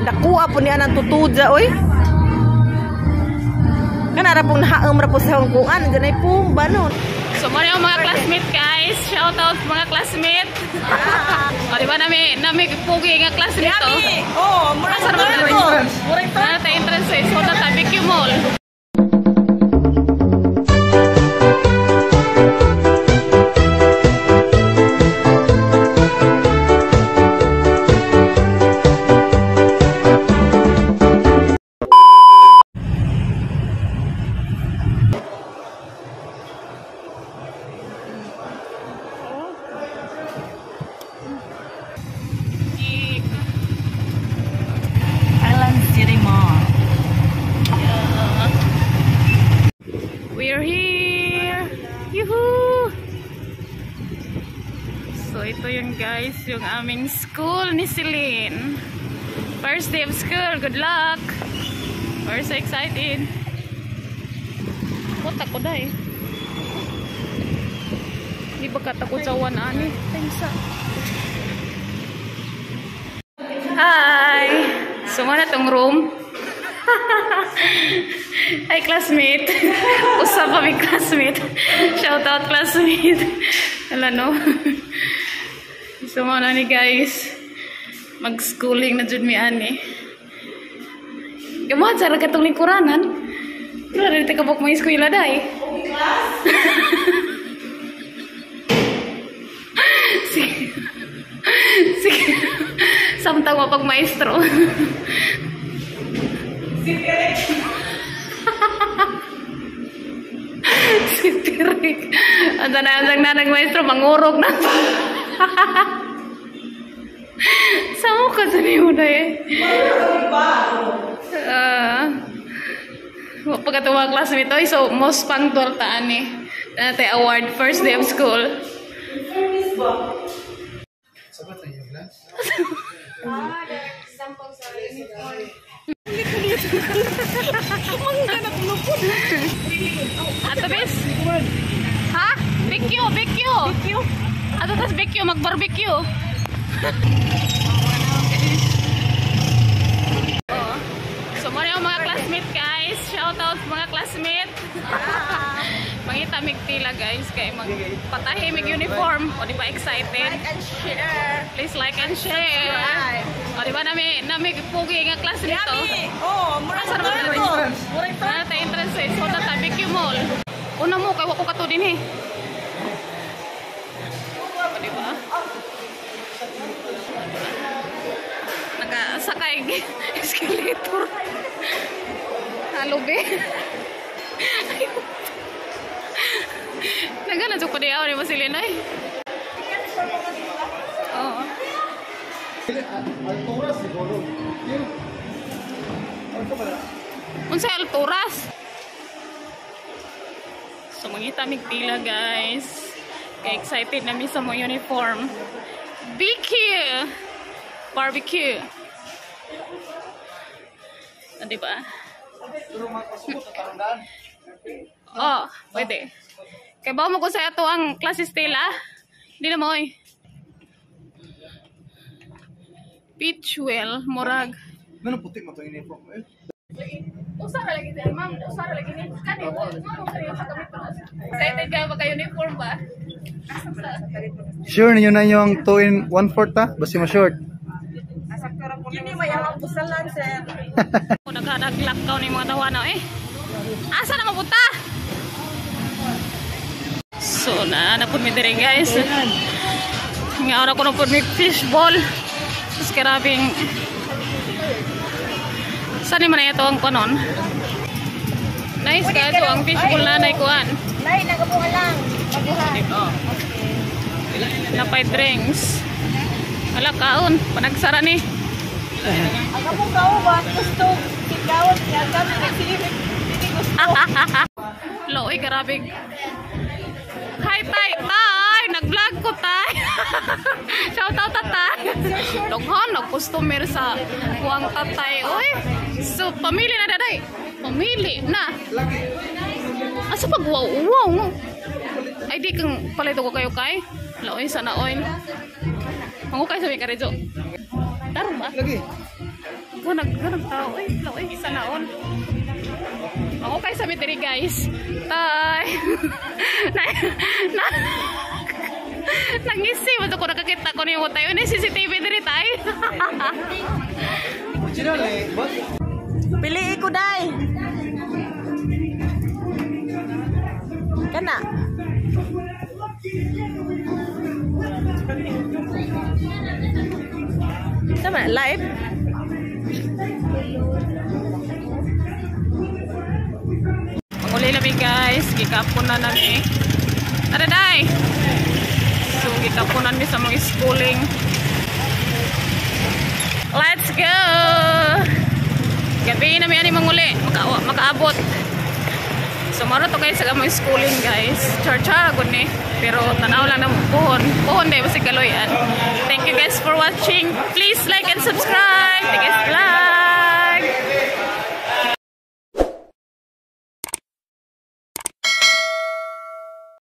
Nakuha po niya ng tutudya, oy. Kanara pong nahaam ra po sa hangkungan. Diyan ay pumba, no? So, mo yung mga classmate guys. Shout out mga classmate. o, di ba nami, nami pugi nga classmate to? Oh, mura naman na We're here! Yuhu! So, ito yun guys, yung aming school ni Celine. First day of school, good luck! We're so excited. What ako da eh. Di ba katakot sa one ani? Thanks. Hi! So, muna tong room. Hi, classmate. Usap kami, classmate. Shout out, classmate. Wala, no? So, muna ni guys. Mag-schooling na dyan mi ani. Gamahat sa ragatong lingkuranan. Kaya rin tika bok may eskwela dahi. Sige. Sige. Samtang mapag maestro. Si Tirik. Ang tanang na nagmaestro, mangurog na. Sama ka sa niyo na eh. Ah. pagkatuwa class nito, so most punctual taan eh. Dati award, first day of school. Ato bis? Ha? Bikyo, bikyo. Bikyo. Ato tas bikyo, mag-barbecue. Oh. So, mo yung mga classmate guys. Shout out mga classmate. Mangita mig tila guys kay magpatahi mig uniform. O di ba excited? Like and share. Please like and share. O di ba nami nami pugi nga class nito? Oh, mura Asa naman na rin? Wala tayo entrance eh. So, natabik yung mall. Una mo, kay wako ka to din eh. O, di ba? Nakasakay escalator. Halo, be. Nagana sa padiyaw ni Masilina eh. Altura siguro. Ano ba? Unsay alturas? So mangita mig pila guys. Kay excited na mi sa mo uniform. BQ! Barbecue. Ah, di ba? Oh, pwede. Kay ba mo ko sa ato ang klase stila? Di na mo eh. Peachwell, Morag. Ganun puti mo ito uniform eh. Usa ra lagi din, ma'am. Usa ra lagi din. Kani mo, ma'am, kayo sa kamit pa. Excited ka ba kayo uniform ba? Sure ninyo na yung 2 in 1 fourth ha? Basta mo short. Kini mayawang pusalan, sir. Kung nagkadaglakaw ni mga tawanaw eh. Asa na mapunta? So na, napun mi dire guys. Nga ora ko napun mi fishball. Tapos karabing... Saan naman na ito ang kanon? Nice ka ito ang fishball na naikuan. Nay, nagabuha lang. Mabuha. Napay drinks. Wala kaon, panagsara ni. Aga mo kao ba? Gusto. Sikawat niya. Kami na sinibig. Hindi gusto. Loy, karabig. Hi, Tay! Tay! Nag-vlog ko, Tay! Shout out, Tatay! Doghan, nag-customer sa Huang Tatay. Uy! So, pamili na, Daday! Pamili na! Asa pag wow, wow! Ay, di kang palito ko kayo kay. Laoy sana oil. Mango kay sabi ka rin, Jo. Tarong ba? Lagi. Gunag, gunag tao. Ay, laoy sana on. Mango kay sabi diri guys. Tay. na, na, Nangisi mo ko nakakita ko niyo tayo ni CCTV diri tay. Original eh. Pili ko dai. Kana. Sama live. Manguli lami guys, gikapon na nami. Tara day. So gikaponan mi sa mga schooling. Let's go. Gabi na mi ani manguli, maka makaabot. So maro to guys sa mga schooling guys. Char-char gud ni. Pero tanaw lang ng puhon. Puhon dai basi kaloyan. Thank you guys for watching. Please like and subscribe.